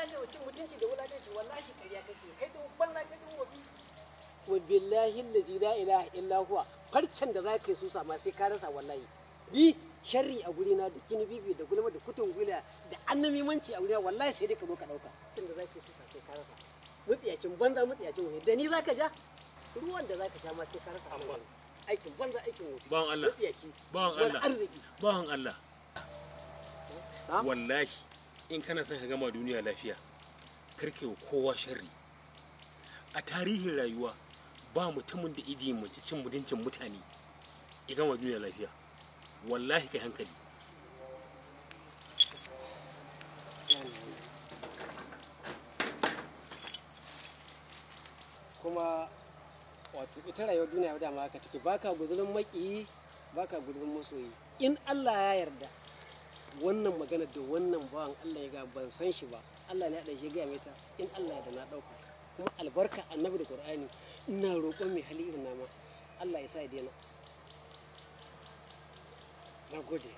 za ka wuce mutunci da wulakanci wallahi kariya kake kai da banza ka din wabi wa billahi allazi la ilaha illa huwa. Farcen da za ka yi susa ma sai ka rasa wallahi. Bi sharri a guri na da kini bibi da gulma da kutun gula da annamimanci a guri wallahi sai dai ka zo ka ɗauka tun da za ka yi susa sai ka rasa. Mutsiyacin banza mutsiyacin wani da ni za ka ja? Ruwan da za ka sha ma sai ka rasa wani aikin banza aikin wuce Bawan Allah. bawan wani Allah. bawan Allah. Wallahi. In kana son ka gama duniya lafiya karke wa kowa sharri. A tarihin rayuwa ba mutumin da idi mace cin mutuncin mutane ya gama duniya lafiya. Wallahi kai hankali. Kuma wato ita rayuwar duniya da ma haka take. Baka guzurin maki baka guzurin masoyi. In Allah ya yarda wannan magana da wannan bawan Allah ya ga ban san shi ba. Allah ne ya ɗauke ga mai ta in Allah da na ɗauka. Kuma albarka annabi da Qur'ani ina roƙon mai hali irin nama Allah ya sa ya daina. Na gode.